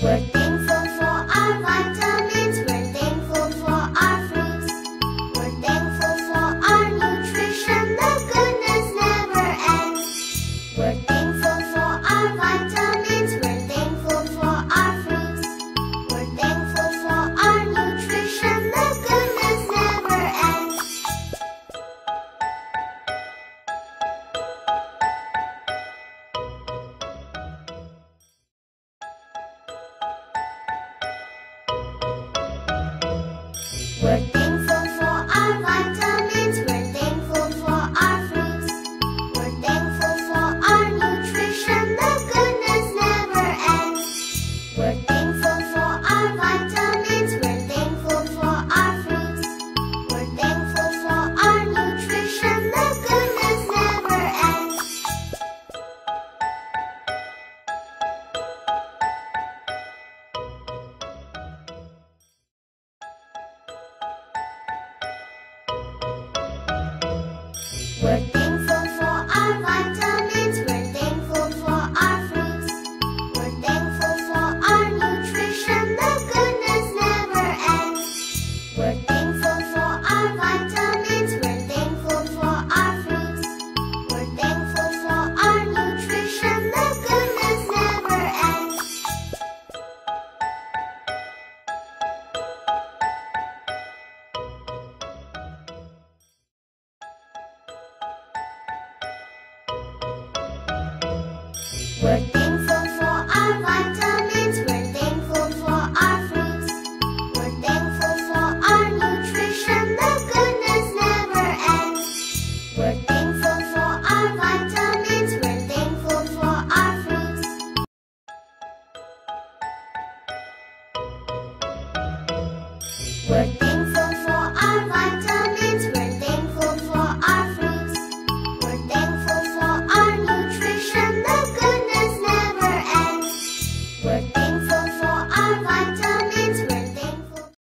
What? We're We're We're